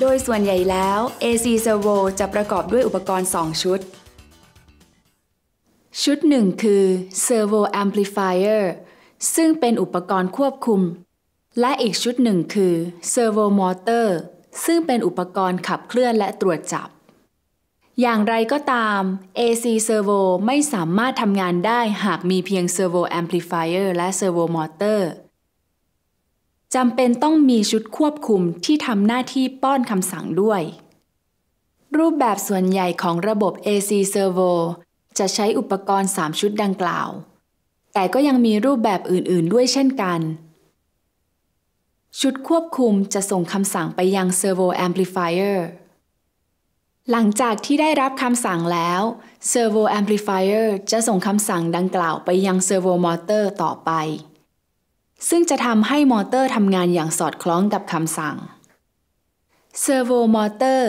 โดยส่วนใหญ่แล้ว AC Servo จะประกอบด้วยอุปกรณ์ 2 ชุด ชุดหนึ่งคือ Servo Amplifier ซึ่งเป็นอุปกรณ์ควบคุม และอีกชุดหนึ่งคือ Servo Motor ซึ่งเป็นอุปกรณ์ขับเคลื่อนและตรวจจับ อย่างไรก็ตาม AC Servo ไม่สามารถทำงานได้หากมีเพียง Servo Amplifier และ Servo Motor จำเป็นต้องมีชุดควบคุมที่ทำหน้าที่ป้อนคำสั่งด้วย รูปแบบส่วนใหญ่ของระบบ AC Servo จะใช้อุปกรณ์ 3 ชุดดังกล่าว แต่ก็ยังมีรูปแบบอื่น ๆ ด้วยเช่นกัน ชุดควบคุมจะส่งคำสั่งไปยัง Servo Amplifier หลังจากที่ได้รับคำสั่งแล้ว Servo Amplifier จะส่งคำสั่งดังกล่าวไปยัง Servo Motor ต่อไป ซึ่งจะทำให้มอเตอร์ทำงานอย่างสอดคล้องกับคำสั่ง Servo Motor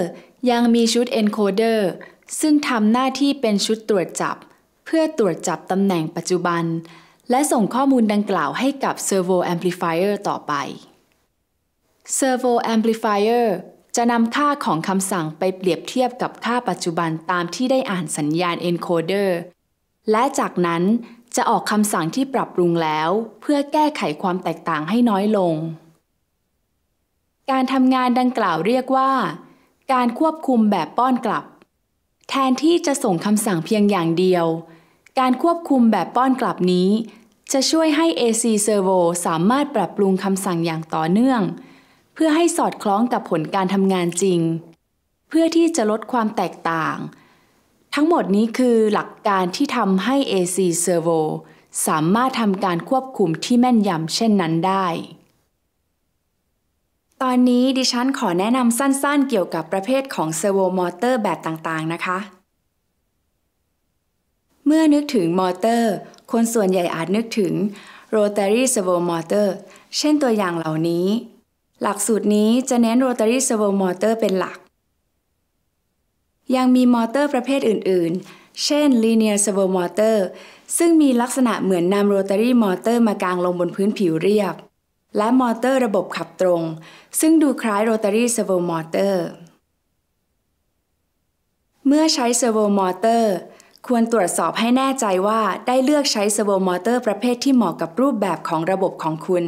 ยังมีชุด Encoder ซึ่งทำหน้าที่เป็นชุดตรวจจับ เพื่อตรวจจับตำแหน่งปัจจุบัน และส่งข้อมูลดังกล่าวให้กับ Servo Amplifier ต่อไป Servo Amplifier จะนำค่าของคำสั่งไปเปรียบเทียบกับค่าปัจจุบันตามที่ได้อ่านสัญญาณ encoder และจากนั้น จะออกคำสั่งที่ปรับปรุงแล้ว เพื่อแก้ไขความแตกต่างให้น้อยลง การทำงานดังกล่าวเรียกว่า การควบคุมแบบป้อนกลับ แทนที่จะส่งคำสั่งเพียงอย่างเดียว การควบคุมแบบป้อนกลับนี้ จะช่วยให้ AC Servo สามารถปรับปรุงคำสั่งอย่างต่อเนื่อง เพื่อให้สอดคล้องกับผลการทำงานจริง เพื่อที่จะลดความแตกต่าง ทั้งหมดนี้คือหลักการที่ทำให้ AC Servo สามารถทำการควบคุมที่แม่นยำเช่นนั้นได้ ตอนนี้ดิฉันขอแนะนำสั้นๆ เกี่ยวกับประเภทของ servo motor แบบต่างๆ นะคะ เมื่อนึกถึงมอเตอร์ คนส่วนใหญ่อาจนึกถึง Rotary Servo Motor เช่นตัวอย่างเหล่านี้ หลักสูตรนี้จะเน้น Rotary Servo Motor เป็นหลัก ยังมีมอเตอร์ประเภทอื่น ๆ เช่น Linear Servo Motor ซึ่งมีลักษณะเหมือนนำ Rotary Motor มากางลงบนพื้นผิวเรียบ และมอเตอร์ระบบขับตรง ซึ่งดูคล้าย Rotary Servo Motor เมื่อใช้ Servo Motor ควรตรวจสอบให้แน่ใจว่าได้เลือกใช้ Servo Motor ประเภทที่เหมาะกับรูปแบบของระบบของคุณ